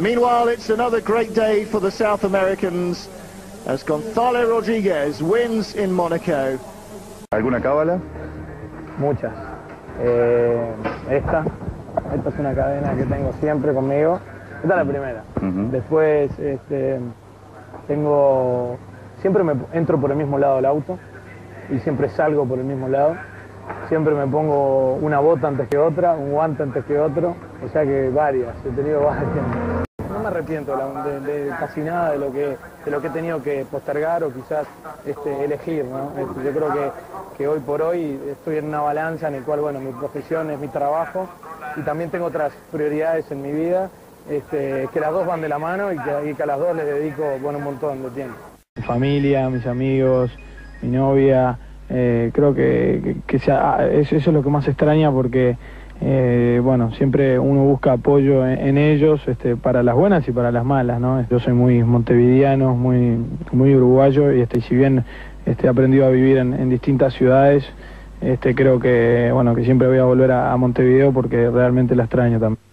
Meanwhile, it's another great day for the South Americans as Gonzalo Rodriguez wins in Monaco. ¿Alguna cábala? Muchas. Eh, esta, esta es una cadena que tengo siempre conmigo. Esta es la primera. Ujú. Después este, tengo, siempre me entro por el mismo lado del auto y siempre salgo por el mismo lado. Siempre me pongo una bota antes que otra, un guante antes que otro, o sea que varias, he tenido varias. Arrepiento de, casi nada de lo que de lo que he tenido que postergar o quizás este, elegir. Este, yo creo que, que hoy por hoy estoy en una balanza en el cual bueno mi profesión es mi trabajo y también tengo otras prioridades en mi vida este, que las dos van de la mano y que, a las dos les dedico bueno, un montón de tiempo. Mi familia, mis amigos, mi novia, eh, creo que, que- que sea- ah, eso, eso es lo que más extraña porque eh, bueno, siempre uno busca apoyo en, ellos este, para las buenas y para las malas, ¿no? Yo soy muy montevideano, muy, muy uruguayo y este, si bien este, he aprendido a vivir en, en distintas ciudades, este, creo que, bueno, que siempre voy a volver a, a Montevideo porque realmente la extraño también.